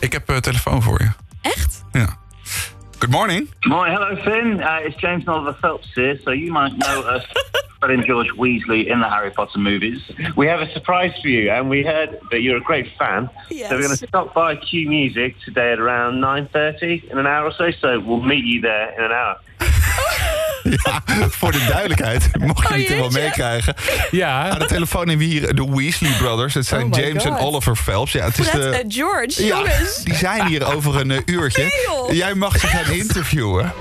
Ik heb een telefoon voor je. Echt? Ja. Good morning. Morning, hello Finn. Uh, it's James Oliver Phelps here. So you might know us, Fred and George Weasley in the Harry Potter movies. We have a surprise for you, and we heard that you're a great fan. Yes. So we're going to stop by Q Music today at around 9.30 in an hour or so. So we'll meet you there in an hour. Ja, voor de duidelijkheid, mocht je Oh, niet helemaal jeetje. meekrijgen. Ja, Aan de telefoon hebben we hier de Weasley Brothers. Het zijn Oh James en. Oliver Phelps. Ja, het is Fred de... en George, Ja, jongens. die zijn hier over een eh, uurtje. Jij mag ze gaan interviewen.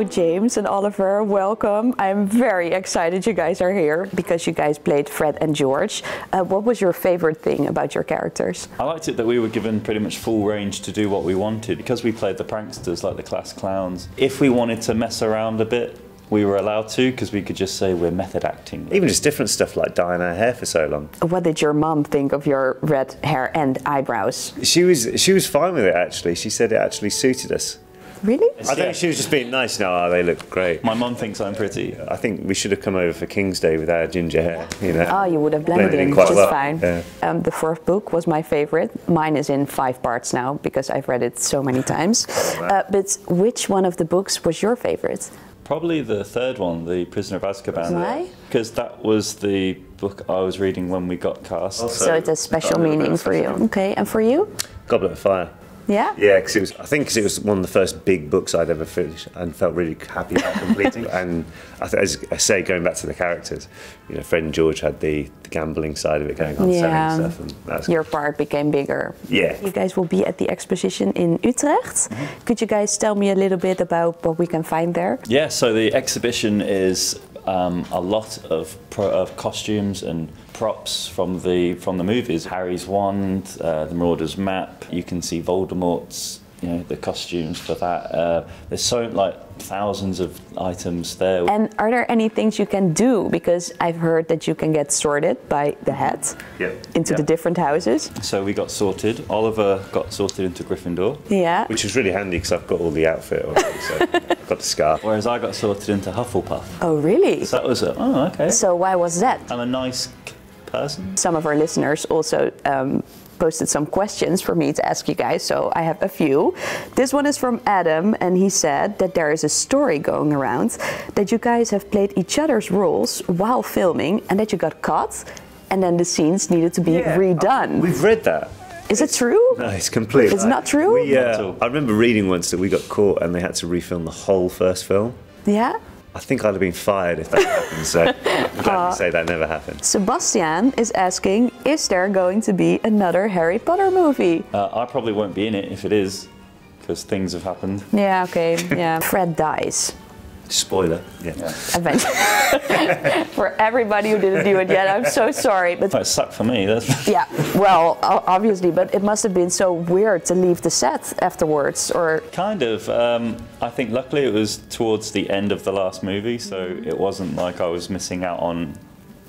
So, James and Oliver, welcome. I'm very excited you guys are here because you guys played Fred and George. Uh, what was your favorite thing about your characters? I liked it that we were given pretty much full range to do what we wanted because we played the pranksters like the class clowns. If we wanted to mess around a bit, we were allowed to because we could just say we're method acting. Even just different stuff like dyeing her hair for so long. What did your mom think of your red hair and eyebrows? She was she was fine with it actually. She said it actually suited us. Really? I think she was just being nice. No, oh, they look great. My mum thinks I'm pretty. I think we should have come over for King's Day with our ginger hair. You know. Oh, you would have blended Blended in in, quite which is well, fine. yeah. Um, the fourth book was my favorite. Mine is in five parts now because I've read it so many times. Uh, but which one of the books was your favorite? Probably the third one, The Prisoner of Azkaban. Why? Because that was the book I was reading when we got cast. So it has special meaning for you. Okay, and for you? Goblet of Fire. Yeah? Yeah, because it was. I think 'cause it was one of the first big books I'd ever finished, and felt really happy about completing. and I th- as I say, going back to the characters, you know, Fred and George had the, the gambling side of it going on, Yeah. selling stuff, and that's Your part became bigger. Yeah. You guys will be at the exposition in Utrecht. Mm-hmm. Could you guys tell me a little bit about what we can find there? Yeah, so the exhibition is um, a lot of, pro- of costumes and props from the from the movies. Harry's wand, uh, the Marauder's map. You can see Voldemort's, you know, the costumes for that. Uh, there's so like thousands of items there. And are there any things you can do? Because I've heard that you can get sorted by the head Yeah. into the different houses. so we got sorted. Oliver got sorted into Gryffindor, Yeah. which is really handy because I've got all the outfit already. So I've got the scarf. whereas I got sorted into Hufflepuff. Oh, really? So that was a, oh okay. So why was that? I'm a nice person. Some of our listeners also um, posted some questions for me to ask you guys, so I have a few. This one is from Adam, and he said that there is a story going around that you guys have played each other's roles while filming and that you got caught, and then the scenes needed to be redone. We've read that. Is it true? No, it's complete. It's not true? We, uh. I remember reading once that we got caught and they had to refilm the whole first film. Yeah? I think I'd have been fired if that happened. So I'm glad you say that never happened. Sebastian is asking Is there going to be another Harry Potter movie? Uh, I probably won't be in it if it is, because things have happened. Yeah, okay, yeah. Fred dies. Spoiler. Yeah. Eventually. for everybody who didn't do it yet, I'm so sorry. But Well, it sucked for me. That's yeah, well, obviously, but it must have been so weird to leave the set afterwards, or Kind of. Um, I think luckily it was towards the end of the last movie, so it wasn't like I was missing out on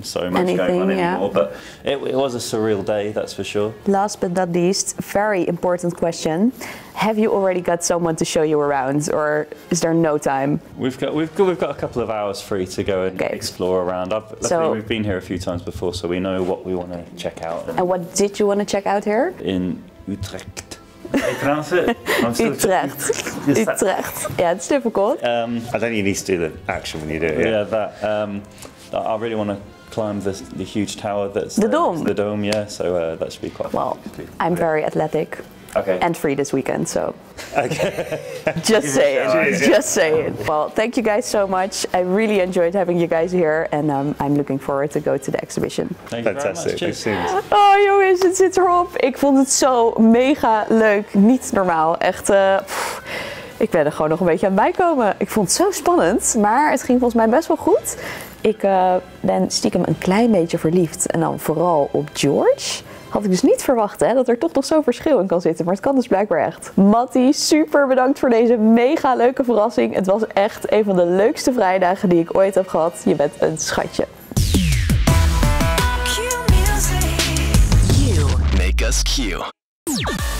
so much going on Anything, yeah. anymore. But it, it was a surreal day, that's for sure. last but not least, very important question: Have you already got someone to show you around, or is there no time? We've got we've got, we've got a couple of hours free to go and Okay. explore around. I've, So- we've been here a few times before, so we know what we want to check out. And what did you want to check out here? in Utrecht. How you pronounce it? I'm still- Utrecht. Utrecht. Yeah, it's difficult. Um, I think you need to do the action when you do it. yeah, Yeah. that. Um, I I really want to climb the, the huge tower that's The there. dome. The dome, yeah. So uh, that should be quite. Well, fun. I'm very athletic. Okay. And free this weekend, so. Just saying. shot. Just saying. Well, thank you guys so much. I really enjoyed having you guys here, and um, I'm looking forward to go to the exhibition. Thank you very Fantastic. much. Thanks, Cheers. Oh jongens, het zit erop. Ik vond het zo mega leuk. Niet normaal. Echt. eh, pff, ik ben er gewoon nog een beetje aan bijkomen. Ik vond het zo spannend. Maar het ging volgens mij best wel goed. Ik eh, ben stiekem een klein beetje verliefd. En dan vooral op George. Had ik dus niet verwacht hè, dat er toch nog zo'n verschil in kan zitten. Maar het kan dus blijkbaar echt. Mattie, super bedankt voor deze mega leuke verrassing. Het was echt een van de leukste vrijdagen die ik ooit heb gehad. Je bent een schatje. Q music. Make us Q.